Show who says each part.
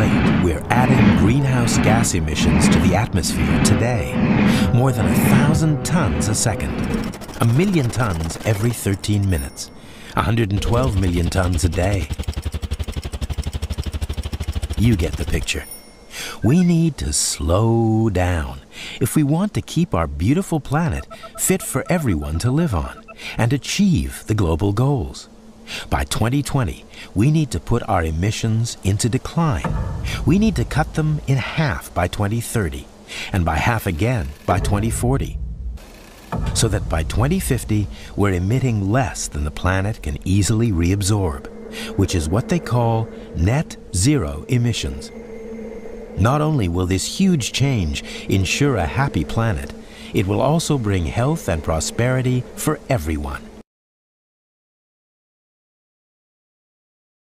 Speaker 1: rate we're adding greenhouse gas emissions to the atmosphere today. More than a thousand tons a second. A million tons every 13 minutes. 112 million tons a day. You get the picture. We need to slow down if we want to keep our beautiful planet fit for everyone to live on and achieve the global goals. By 2020, we need to put our emissions into decline. We need to cut them in half by 2030 and by half again by 2040. So that by 2050, we're emitting less than the planet can easily reabsorb, which is what they call net zero emissions. Not only will this huge change ensure a happy planet, it will also bring health and prosperity for everyone.